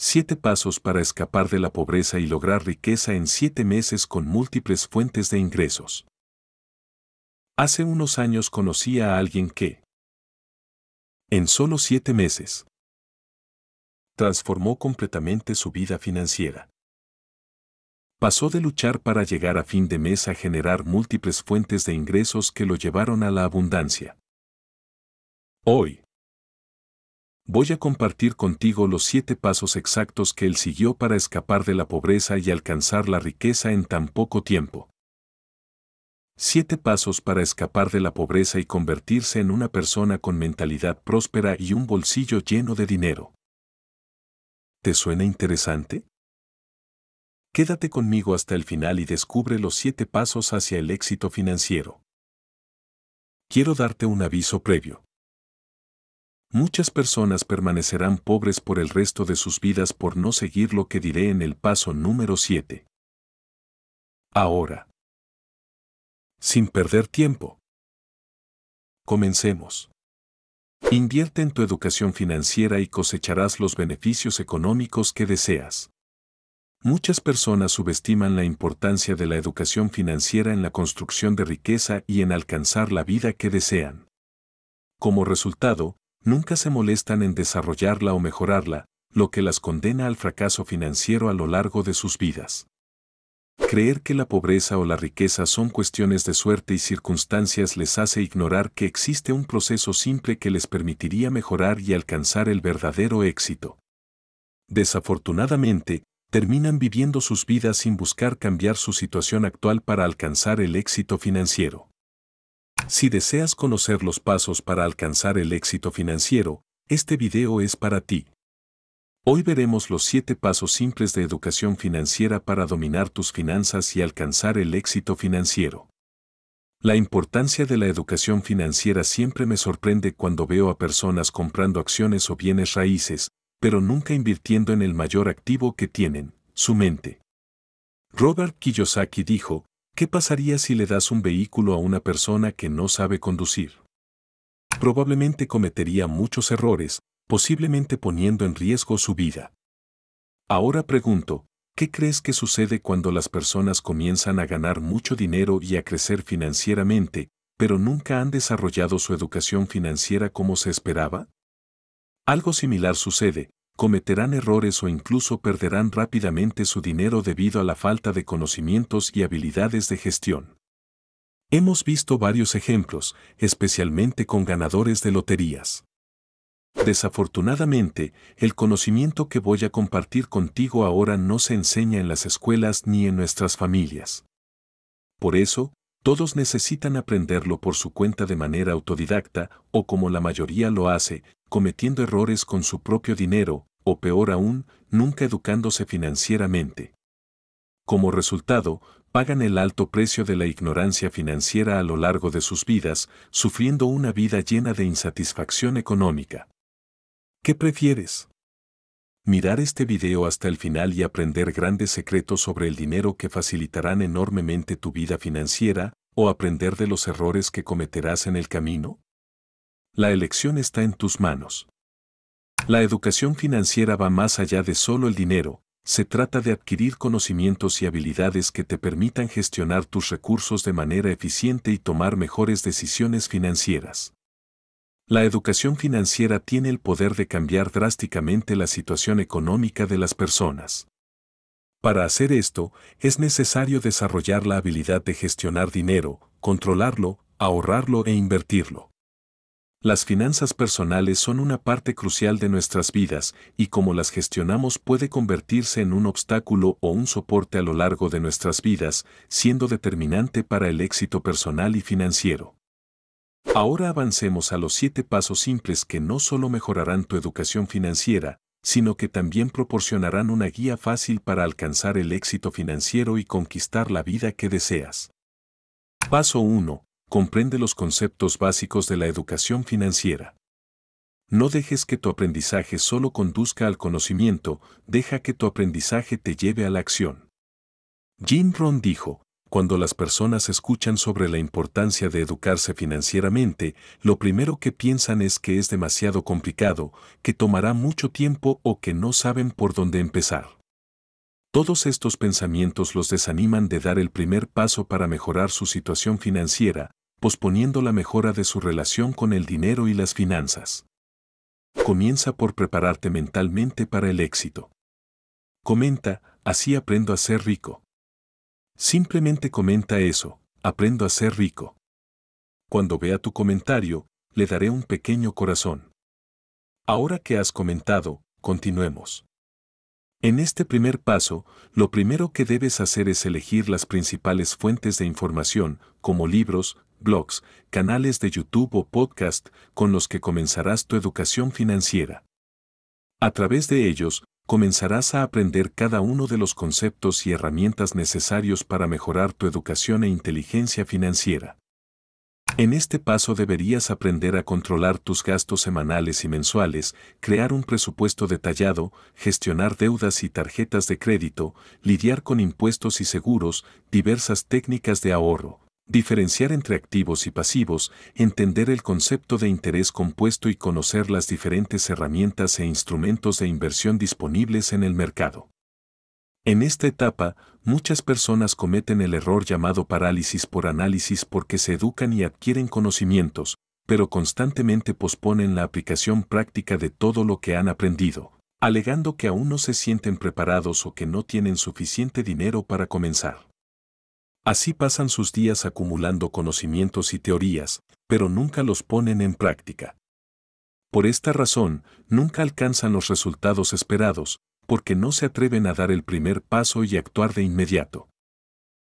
7 pasos para escapar de la pobreza y lograr riqueza en 7 meses con múltiples fuentes de ingresos. Hace unos años conocí a alguien que, en solo 7 meses, transformó completamente su vida financiera. Pasó de luchar para llegar a fin de mes a generar múltiples fuentes de ingresos que lo llevaron a la abundancia. Hoy, voy a compartir contigo los siete pasos exactos que él siguió para escapar de la pobreza y alcanzar la riqueza en tan poco tiempo. Siete pasos para escapar de la pobreza y convertirse en una persona con mentalidad próspera y un bolsillo lleno de dinero. ¿Te suena interesante? Quédate conmigo hasta el final y descubre los siete pasos hacia el éxito financiero. Quiero darte un aviso previo. Muchas personas permanecerán pobres por el resto de sus vidas por no seguir lo que diré en el paso número 7. Ahora. Sin perder tiempo. Comencemos. Invierte en tu educación financiera y cosecharás los beneficios económicos que deseas. Muchas personas subestiman la importancia de la educación financiera en la construcción de riqueza y en alcanzar la vida que desean. Como resultado, nunca se molestan en desarrollarla o mejorarla, lo que las condena al fracaso financiero a lo largo de sus vidas. Creer que la pobreza o la riqueza son cuestiones de suerte y circunstancias les hace ignorar que existe un proceso simple que les permitiría mejorar y alcanzar el verdadero éxito. Desafortunadamente, terminan viviendo sus vidas sin buscar cambiar su situación actual para alcanzar el éxito financiero. Si deseas conocer los pasos para alcanzar el éxito financiero, este video es para ti. Hoy veremos los 7 pasos simples de educación financiera para dominar tus finanzas y alcanzar el éxito financiero. La importancia de la educación financiera siempre me sorprende cuando veo a personas comprando acciones o bienes raíces, pero nunca invirtiendo en el mayor activo que tienen, su mente. Robert Kiyosaki dijo, ¿Qué pasaría si le das un vehículo a una persona que no sabe conducir? Probablemente cometería muchos errores, posiblemente poniendo en riesgo su vida. Ahora pregunto, ¿qué crees que sucede cuando las personas comienzan a ganar mucho dinero y a crecer financieramente, pero nunca han desarrollado su educación financiera como se esperaba? Algo similar sucede, cometerán errores o incluso perderán rápidamente su dinero debido a la falta de conocimientos y habilidades de gestión. Hemos visto varios ejemplos, especialmente con ganadores de loterías. Desafortunadamente, el conocimiento que voy a compartir contigo ahora no se enseña en las escuelas ni en nuestras familias. Por eso, todos necesitan aprenderlo por su cuenta de manera autodidacta o como la mayoría lo hace, cometiendo errores con su propio dinero, o peor aún, nunca educándose financieramente. Como resultado, pagan el alto precio de la ignorancia financiera a lo largo de sus vidas, sufriendo una vida llena de insatisfacción económica. ¿Qué prefieres? Mirar este video hasta el final y aprender grandes secretos sobre el dinero que facilitarán enormemente tu vida financiera, o aprender de los errores que cometerás en el camino? La elección está en tus manos. La educación financiera va más allá de solo el dinero, se trata de adquirir conocimientos y habilidades que te permitan gestionar tus recursos de manera eficiente y tomar mejores decisiones financieras. La educación financiera tiene el poder de cambiar drásticamente la situación económica de las personas. Para hacer esto, es necesario desarrollar la habilidad de gestionar dinero, controlarlo, ahorrarlo e invertirlo. Las finanzas personales son una parte crucial de nuestras vidas y como las gestionamos puede convertirse en un obstáculo o un soporte a lo largo de nuestras vidas, siendo determinante para el éxito personal y financiero. Ahora avancemos a los siete pasos simples que no solo mejorarán tu educación financiera, sino que también proporcionarán una guía fácil para alcanzar el éxito financiero y conquistar la vida que deseas. Paso 1 comprende los conceptos básicos de la educación financiera. No dejes que tu aprendizaje solo conduzca al conocimiento, deja que tu aprendizaje te lleve a la acción. Jim Rohn dijo, Cuando las personas escuchan sobre la importancia de educarse financieramente, lo primero que piensan es que es demasiado complicado, que tomará mucho tiempo o que no saben por dónde empezar. Todos estos pensamientos los desaniman de dar el primer paso para mejorar su situación financiera, posponiendo la mejora de su relación con el dinero y las finanzas. Comienza por prepararte mentalmente para el éxito. Comenta, así aprendo a ser rico. Simplemente comenta eso, aprendo a ser rico. Cuando vea tu comentario, le daré un pequeño corazón. Ahora que has comentado, continuemos. En este primer paso, lo primero que debes hacer es elegir las principales fuentes de información, como libros, blogs, canales de YouTube o podcast, con los que comenzarás tu educación financiera. A través de ellos, comenzarás a aprender cada uno de los conceptos y herramientas necesarios para mejorar tu educación e inteligencia financiera. En este paso deberías aprender a controlar tus gastos semanales y mensuales, crear un presupuesto detallado, gestionar deudas y tarjetas de crédito, lidiar con impuestos y seguros, diversas técnicas de ahorro, diferenciar entre activos y pasivos, entender el concepto de interés compuesto y conocer las diferentes herramientas e instrumentos de inversión disponibles en el mercado. En esta etapa, muchas personas cometen el error llamado parálisis por análisis porque se educan y adquieren conocimientos, pero constantemente posponen la aplicación práctica de todo lo que han aprendido, alegando que aún no se sienten preparados o que no tienen suficiente dinero para comenzar. Así pasan sus días acumulando conocimientos y teorías, pero nunca los ponen en práctica. Por esta razón, nunca alcanzan los resultados esperados, porque no se atreven a dar el primer paso y actuar de inmediato.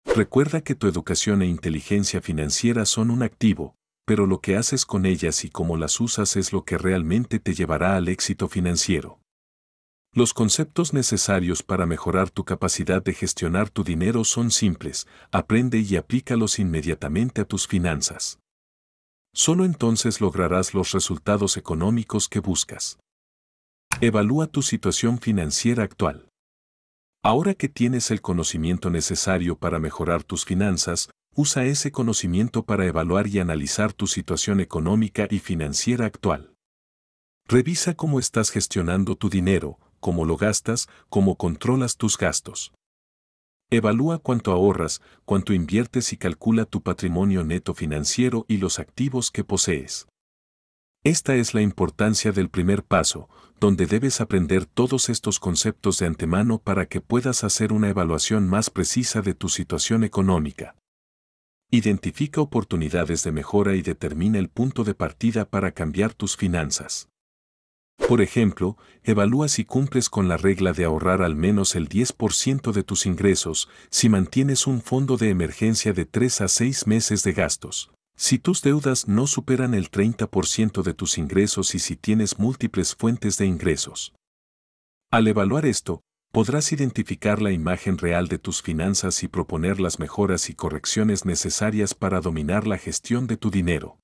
Recuerda que tu educación e inteligencia financiera son un activo, pero lo que haces con ellas y cómo las usas es lo que realmente te llevará al éxito financiero. Los conceptos necesarios para mejorar tu capacidad de gestionar tu dinero son simples, aprende y aplícalos inmediatamente a tus finanzas. Solo entonces lograrás los resultados económicos que buscas. Evalúa tu situación financiera actual. Ahora que tienes el conocimiento necesario para mejorar tus finanzas, usa ese conocimiento para evaluar y analizar tu situación económica y financiera actual. Revisa cómo estás gestionando tu dinero, cómo lo gastas, cómo controlas tus gastos. Evalúa cuánto ahorras, cuánto inviertes y calcula tu patrimonio neto financiero y los activos que posees. Esta es la importancia del primer paso, donde debes aprender todos estos conceptos de antemano para que puedas hacer una evaluación más precisa de tu situación económica. Identifica oportunidades de mejora y determina el punto de partida para cambiar tus finanzas. Por ejemplo, evalúa si cumples con la regla de ahorrar al menos el 10% de tus ingresos si mantienes un fondo de emergencia de 3 a 6 meses de gastos. Si tus deudas no superan el 30% de tus ingresos y si tienes múltiples fuentes de ingresos. Al evaluar esto, podrás identificar la imagen real de tus finanzas y proponer las mejoras y correcciones necesarias para dominar la gestión de tu dinero.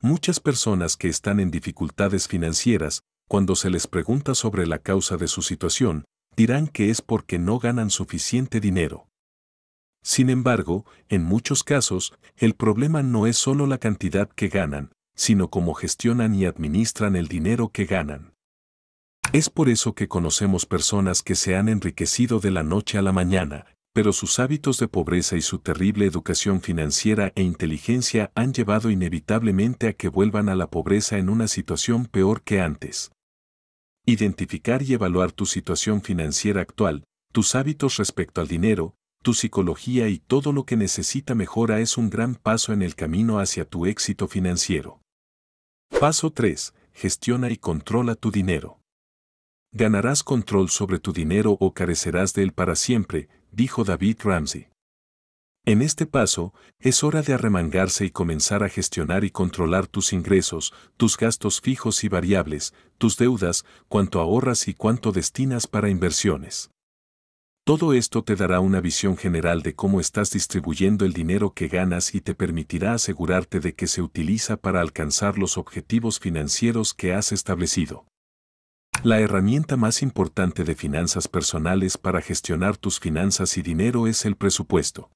Muchas personas que están en dificultades financieras, cuando se les pregunta sobre la causa de su situación, dirán que es porque no ganan suficiente dinero. Sin embargo, en muchos casos, el problema no es solo la cantidad que ganan, sino cómo gestionan y administran el dinero que ganan. Es por eso que conocemos personas que se han enriquecido de la noche a la mañana, pero sus hábitos de pobreza y su terrible educación financiera e inteligencia han llevado inevitablemente a que vuelvan a la pobreza en una situación peor que antes. Identificar y evaluar tu situación financiera actual, tus hábitos respecto al dinero, tu psicología y todo lo que necesita mejora es un gran paso en el camino hacia tu éxito financiero. Paso 3. Gestiona y controla tu dinero. Ganarás control sobre tu dinero o carecerás de él para siempre, dijo David Ramsey. En este paso, es hora de arremangarse y comenzar a gestionar y controlar tus ingresos, tus gastos fijos y variables, tus deudas, cuánto ahorras y cuánto destinas para inversiones. Todo esto te dará una visión general de cómo estás distribuyendo el dinero que ganas y te permitirá asegurarte de que se utiliza para alcanzar los objetivos financieros que has establecido. La herramienta más importante de finanzas personales para gestionar tus finanzas y dinero es el presupuesto.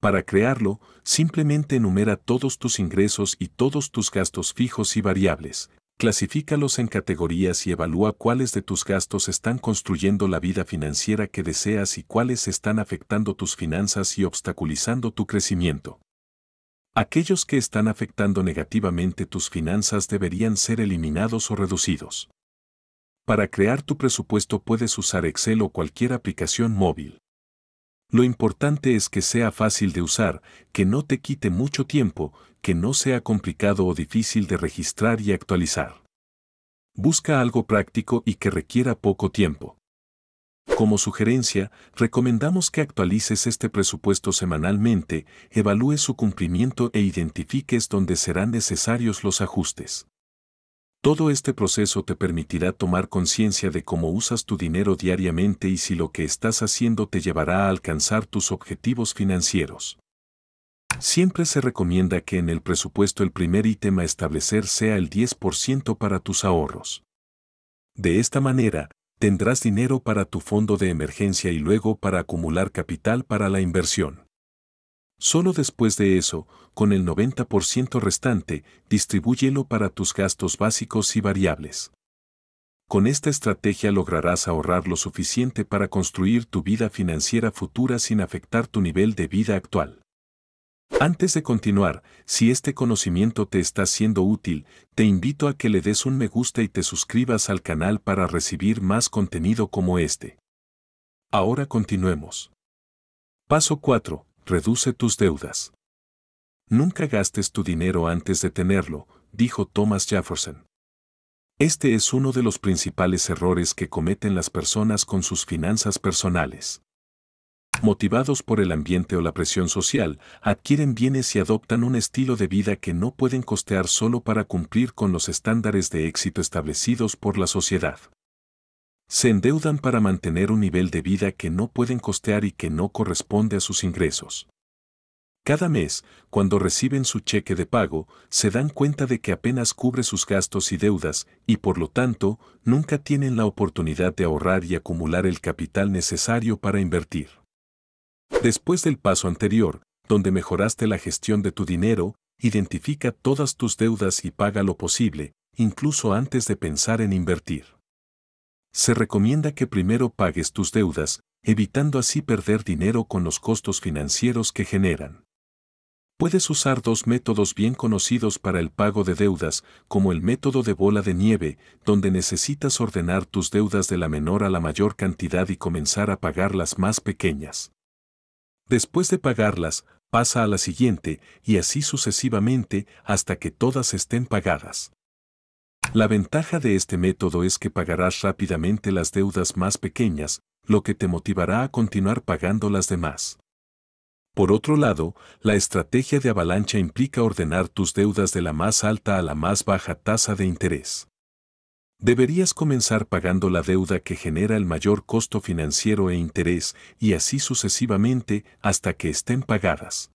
Para crearlo, simplemente enumera todos tus ingresos y todos tus gastos fijos y variables, clasifícalos en categorías y evalúa cuáles de tus gastos están construyendo la vida financiera que deseas y cuáles están afectando tus finanzas y obstaculizando tu crecimiento. Aquellos que están afectando negativamente tus finanzas deberían ser eliminados o reducidos. Para crear tu presupuesto puedes usar Excel o cualquier aplicación móvil. Lo importante es que sea fácil de usar, que no te quite mucho tiempo, que no sea complicado o difícil de registrar y actualizar. Busca algo práctico y que requiera poco tiempo. Como sugerencia, recomendamos que actualices este presupuesto semanalmente, evalúes su cumplimiento e identifiques dónde serán necesarios los ajustes. Todo este proceso te permitirá tomar conciencia de cómo usas tu dinero diariamente y si lo que estás haciendo te llevará a alcanzar tus objetivos financieros. Siempre se recomienda que en el presupuesto el primer ítem a establecer sea el 10% para tus ahorros. De esta manera, tendrás dinero para tu fondo de emergencia y luego para acumular capital para la inversión. Solo después de eso, con el 90% restante, distribúyelo para tus gastos básicos y variables. Con esta estrategia lograrás ahorrar lo suficiente para construir tu vida financiera futura sin afectar tu nivel de vida actual. Antes de continuar, si este conocimiento te está siendo útil, te invito a que le des un me gusta y te suscribas al canal para recibir más contenido como este. Ahora continuemos. Paso 4 reduce tus deudas. Nunca gastes tu dinero antes de tenerlo, dijo Thomas Jefferson. Este es uno de los principales errores que cometen las personas con sus finanzas personales. Motivados por el ambiente o la presión social, adquieren bienes y adoptan un estilo de vida que no pueden costear solo para cumplir con los estándares de éxito establecidos por la sociedad. Se endeudan para mantener un nivel de vida que no pueden costear y que no corresponde a sus ingresos. Cada mes, cuando reciben su cheque de pago, se dan cuenta de que apenas cubre sus gastos y deudas, y por lo tanto, nunca tienen la oportunidad de ahorrar y acumular el capital necesario para invertir. Después del paso anterior, donde mejoraste la gestión de tu dinero, identifica todas tus deudas y paga lo posible, incluso antes de pensar en invertir se recomienda que primero pagues tus deudas, evitando así perder dinero con los costos financieros que generan. Puedes usar dos métodos bien conocidos para el pago de deudas, como el método de bola de nieve, donde necesitas ordenar tus deudas de la menor a la mayor cantidad y comenzar a pagar las más pequeñas. Después de pagarlas, pasa a la siguiente, y así sucesivamente hasta que todas estén pagadas. La ventaja de este método es que pagarás rápidamente las deudas más pequeñas, lo que te motivará a continuar pagando las demás. Por otro lado, la estrategia de avalancha implica ordenar tus deudas de la más alta a la más baja tasa de interés. Deberías comenzar pagando la deuda que genera el mayor costo financiero e interés y así sucesivamente hasta que estén pagadas.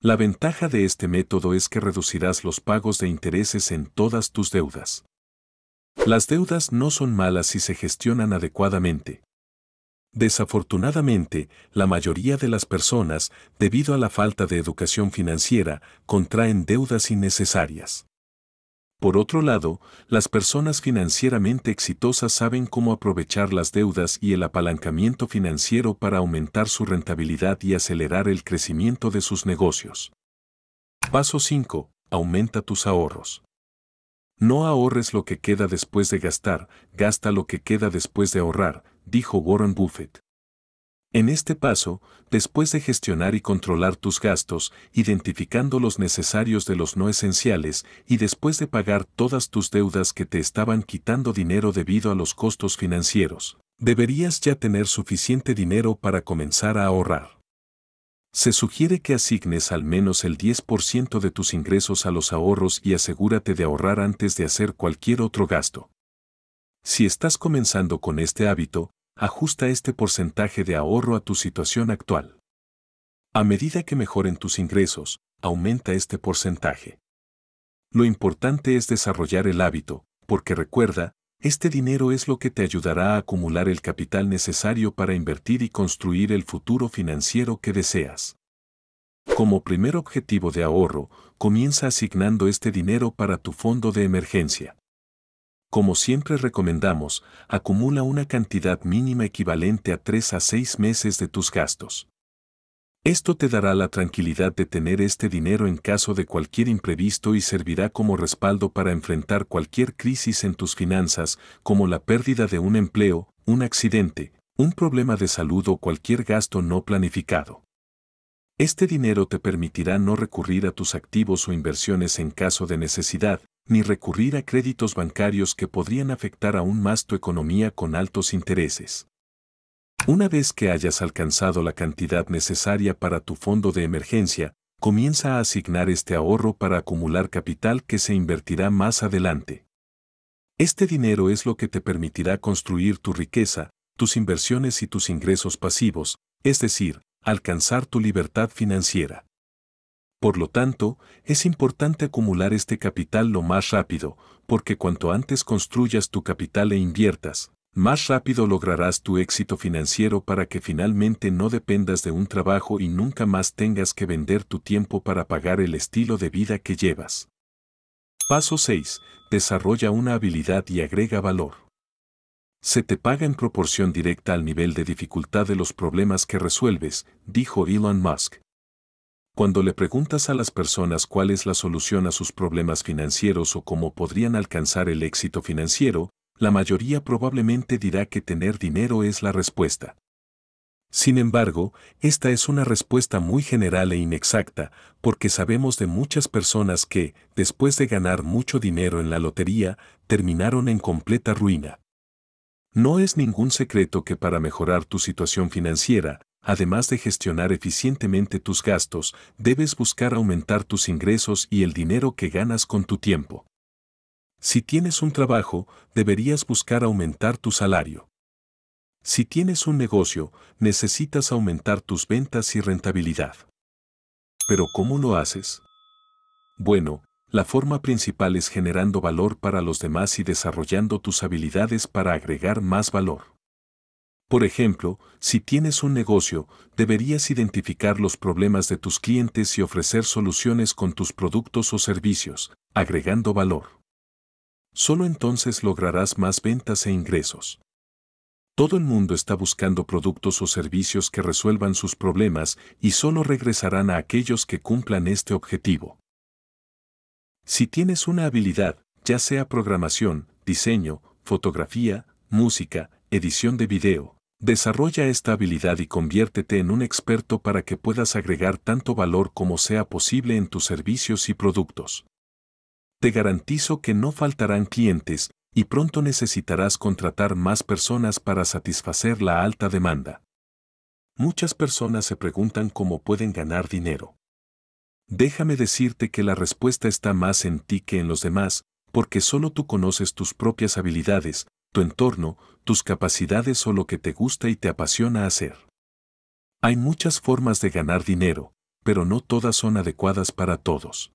La ventaja de este método es que reducirás los pagos de intereses en todas tus deudas. Las deudas no son malas si se gestionan adecuadamente. Desafortunadamente, la mayoría de las personas, debido a la falta de educación financiera, contraen deudas innecesarias. Por otro lado, las personas financieramente exitosas saben cómo aprovechar las deudas y el apalancamiento financiero para aumentar su rentabilidad y acelerar el crecimiento de sus negocios. Paso 5. Aumenta tus ahorros. No ahorres lo que queda después de gastar, gasta lo que queda después de ahorrar, dijo Warren Buffett. En este paso, después de gestionar y controlar tus gastos, identificando los necesarios de los no esenciales y después de pagar todas tus deudas que te estaban quitando dinero debido a los costos financieros, deberías ya tener suficiente dinero para comenzar a ahorrar. Se sugiere que asignes al menos el 10% de tus ingresos a los ahorros y asegúrate de ahorrar antes de hacer cualquier otro gasto. Si estás comenzando con este hábito, ajusta este porcentaje de ahorro a tu situación actual. A medida que mejoren tus ingresos, aumenta este porcentaje. Lo importante es desarrollar el hábito, porque recuerda, este dinero es lo que te ayudará a acumular el capital necesario para invertir y construir el futuro financiero que deseas. Como primer objetivo de ahorro, comienza asignando este dinero para tu fondo de emergencia. Como siempre recomendamos, acumula una cantidad mínima equivalente a 3 a 6 meses de tus gastos. Esto te dará la tranquilidad de tener este dinero en caso de cualquier imprevisto y servirá como respaldo para enfrentar cualquier crisis en tus finanzas, como la pérdida de un empleo, un accidente, un problema de salud o cualquier gasto no planificado. Este dinero te permitirá no recurrir a tus activos o inversiones en caso de necesidad, ni recurrir a créditos bancarios que podrían afectar aún más tu economía con altos intereses. Una vez que hayas alcanzado la cantidad necesaria para tu fondo de emergencia, comienza a asignar este ahorro para acumular capital que se invertirá más adelante. Este dinero es lo que te permitirá construir tu riqueza, tus inversiones y tus ingresos pasivos, es decir, alcanzar tu libertad financiera. Por lo tanto, es importante acumular este capital lo más rápido, porque cuanto antes construyas tu capital e inviertas, más rápido lograrás tu éxito financiero para que finalmente no dependas de un trabajo y nunca más tengas que vender tu tiempo para pagar el estilo de vida que llevas. Paso 6. Desarrolla una habilidad y agrega valor se te paga en proporción directa al nivel de dificultad de los problemas que resuelves, dijo Elon Musk. Cuando le preguntas a las personas cuál es la solución a sus problemas financieros o cómo podrían alcanzar el éxito financiero, la mayoría probablemente dirá que tener dinero es la respuesta. Sin embargo, esta es una respuesta muy general e inexacta, porque sabemos de muchas personas que, después de ganar mucho dinero en la lotería, terminaron en completa ruina. No es ningún secreto que para mejorar tu situación financiera, además de gestionar eficientemente tus gastos, debes buscar aumentar tus ingresos y el dinero que ganas con tu tiempo. Si tienes un trabajo, deberías buscar aumentar tu salario. Si tienes un negocio, necesitas aumentar tus ventas y rentabilidad. Pero ¿cómo lo haces? Bueno, la forma principal es generando valor para los demás y desarrollando tus habilidades para agregar más valor. Por ejemplo, si tienes un negocio, deberías identificar los problemas de tus clientes y ofrecer soluciones con tus productos o servicios, agregando valor. Solo entonces lograrás más ventas e ingresos. Todo el mundo está buscando productos o servicios que resuelvan sus problemas y solo regresarán a aquellos que cumplan este objetivo. Si tienes una habilidad, ya sea programación, diseño, fotografía, música, edición de video, desarrolla esta habilidad y conviértete en un experto para que puedas agregar tanto valor como sea posible en tus servicios y productos. Te garantizo que no faltarán clientes y pronto necesitarás contratar más personas para satisfacer la alta demanda. Muchas personas se preguntan cómo pueden ganar dinero. Déjame decirte que la respuesta está más en ti que en los demás, porque solo tú conoces tus propias habilidades, tu entorno, tus capacidades o lo que te gusta y te apasiona hacer. Hay muchas formas de ganar dinero, pero no todas son adecuadas para todos.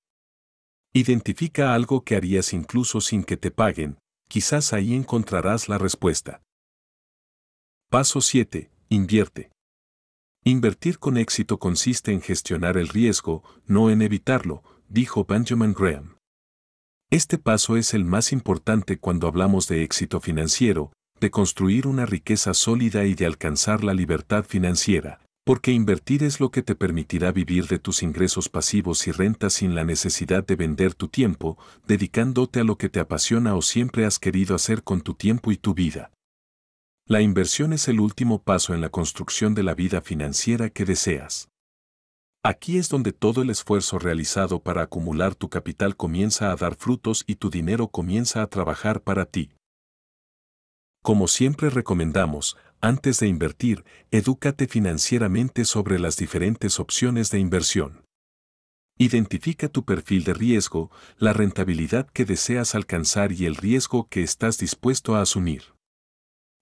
Identifica algo que harías incluso sin que te paguen, quizás ahí encontrarás la respuesta. Paso 7. Invierte. Invertir con éxito consiste en gestionar el riesgo, no en evitarlo, dijo Benjamin Graham. Este paso es el más importante cuando hablamos de éxito financiero, de construir una riqueza sólida y de alcanzar la libertad financiera, porque invertir es lo que te permitirá vivir de tus ingresos pasivos y rentas sin la necesidad de vender tu tiempo, dedicándote a lo que te apasiona o siempre has querido hacer con tu tiempo y tu vida. La inversión es el último paso en la construcción de la vida financiera que deseas. Aquí es donde todo el esfuerzo realizado para acumular tu capital comienza a dar frutos y tu dinero comienza a trabajar para ti. Como siempre recomendamos, antes de invertir, edúcate financieramente sobre las diferentes opciones de inversión. Identifica tu perfil de riesgo, la rentabilidad que deseas alcanzar y el riesgo que estás dispuesto a asumir.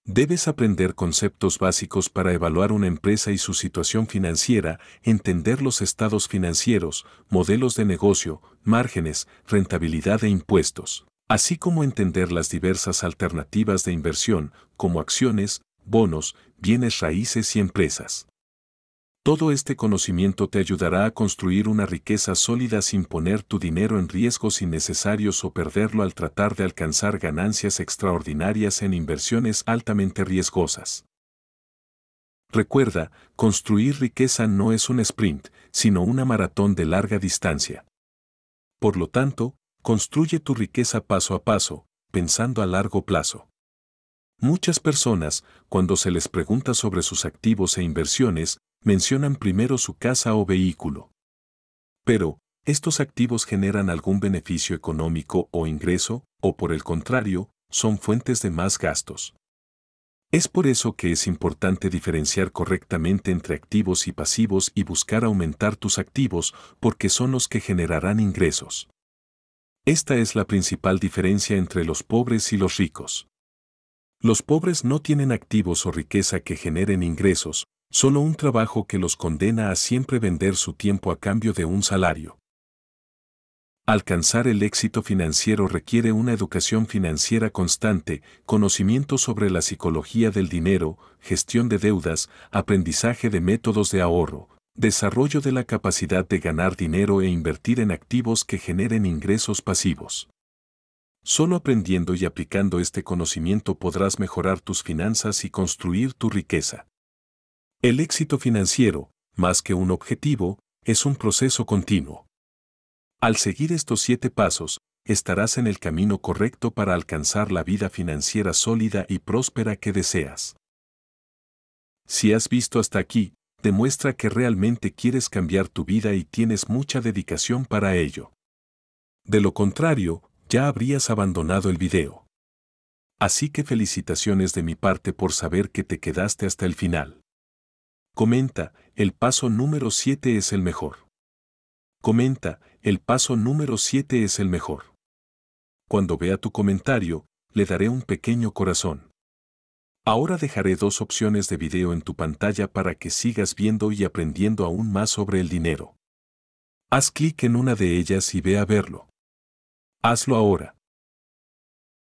Debes aprender conceptos básicos para evaluar una empresa y su situación financiera, entender los estados financieros, modelos de negocio, márgenes, rentabilidad e impuestos, así como entender las diversas alternativas de inversión, como acciones, bonos, bienes raíces y empresas. Todo este conocimiento te ayudará a construir una riqueza sólida sin poner tu dinero en riesgos innecesarios o perderlo al tratar de alcanzar ganancias extraordinarias en inversiones altamente riesgosas. Recuerda, construir riqueza no es un sprint, sino una maratón de larga distancia. Por lo tanto, construye tu riqueza paso a paso, pensando a largo plazo. Muchas personas, cuando se les pregunta sobre sus activos e inversiones, mencionan primero su casa o vehículo. Pero, ¿estos activos generan algún beneficio económico o ingreso, o por el contrario, son fuentes de más gastos? Es por eso que es importante diferenciar correctamente entre activos y pasivos y buscar aumentar tus activos porque son los que generarán ingresos. Esta es la principal diferencia entre los pobres y los ricos. Los pobres no tienen activos o riqueza que generen ingresos, solo un trabajo que los condena a siempre vender su tiempo a cambio de un salario. Alcanzar el éxito financiero requiere una educación financiera constante, conocimiento sobre la psicología del dinero, gestión de deudas, aprendizaje de métodos de ahorro, desarrollo de la capacidad de ganar dinero e invertir en activos que generen ingresos pasivos. Solo aprendiendo y aplicando este conocimiento podrás mejorar tus finanzas y construir tu riqueza. El éxito financiero, más que un objetivo, es un proceso continuo. Al seguir estos siete pasos, estarás en el camino correcto para alcanzar la vida financiera sólida y próspera que deseas. Si has visto hasta aquí, demuestra que realmente quieres cambiar tu vida y tienes mucha dedicación para ello. De lo contrario, ya habrías abandonado el video. Así que felicitaciones de mi parte por saber que te quedaste hasta el final. Comenta, el paso número 7 es el mejor. Comenta, el paso número 7 es el mejor. Cuando vea tu comentario, le daré un pequeño corazón. Ahora dejaré dos opciones de video en tu pantalla para que sigas viendo y aprendiendo aún más sobre el dinero. Haz clic en una de ellas y ve a verlo. Hazlo ahora.